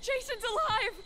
Jason's alive!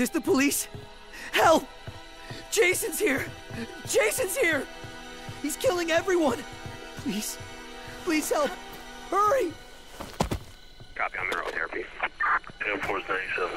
This the police? Help! Jason's here! Jason's here! He's killing everyone! Please, please help! Hurry! Copy, I'm in therapy. Air Force 97.